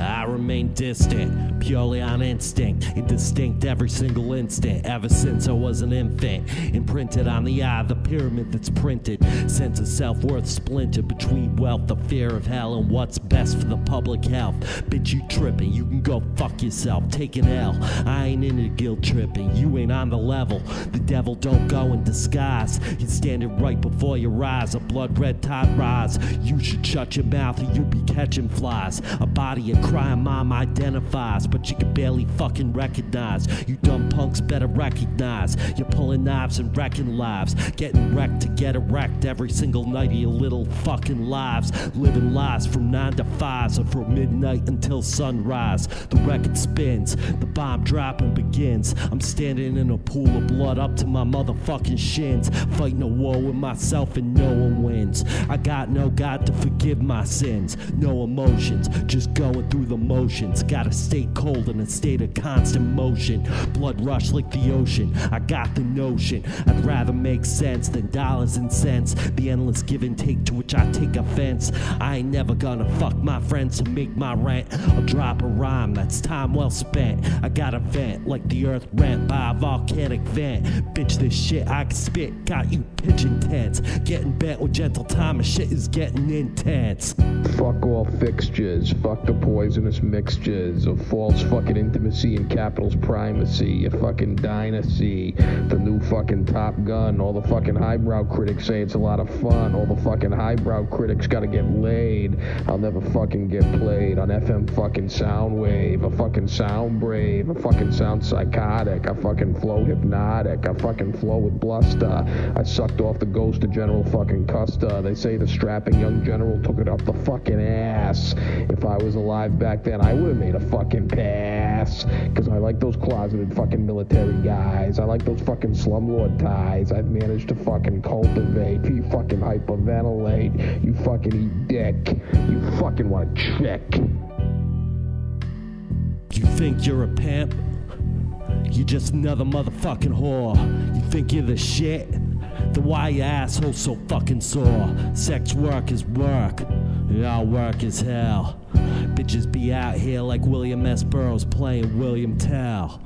I remain distant, purely on instinct, indistinct every single instant, ever since I was an infant. Imprinted on the eye, the pyramid that's printed. Sense of self worth splintered between wealth, the fear of hell, and what's best for the public health. Bitch, you tripping, you can go fuck yourself. Take an L, I ain't into guilt tripping, you ain't on the level. The devil don't go in disguise, he's standing right before your eyes. A blood red tide rise, you should shut your mouth or you'll be catching flies. A body a crime mom identifies, but you can barely fucking recognize. You dumb punks better recognize. You're pulling knives and wrecking lives. Getting wrecked to get erect every single night of your little fucking lives. Living lies from 9 to 5 or from midnight until sunrise. The record spins, the bomb dropping begins. I'm standing in a pool of blood up to my motherfucking shins. Fighting a war with myself and no one wins. I got no God to forgive my sins. No emotions, just going through the motions. Gotta stay cold in a state of constant motion. Blood rush like the ocean. I got the notion. I'd rather make sense than dollars and cents. The endless give and take to which I take offense. I ain't never gonna fuck my friends to make my rent. I'll drop a rhyme, that's time well spent. I got a vent like the earth rent by a volcanic vent. Bitch, this shit I can spit got you pitching tents. Getting bent with gentle time and shit is getting intense. Fuck all fixtures, fuck the poisonous mixtures of false fucking intimacy and capital's primacy, your fucking dynasty, the new fucking Top Gun, all the fucking highbrow critics say it's a lot of fun, all the fucking highbrow critics gotta get laid, I'll never fucking get played on FM fucking Soundwave, a fucking sound brave, a fucking sound psychotic, I fucking flow hypnotic, I fucking flow with bluster, I sucked off the ghost of General fucking Custer, they say the strapping young general took it up the fucking ass, if I was alive back then I would've made a fucking pass, cause I like those closeted fucking military guys, I like those fucking slumlord ties, I've managed to fucking cultivate, you fucking hyperventilate, you fucking eat dick, you fucking wanna check. You think you're a pimp? You just another motherfucking whore. You think you're the shit? Then why your asshole so fucking sore? Sex work is work. Our work is hell. Bitches be out here like William S. Burroughs playing William Tell.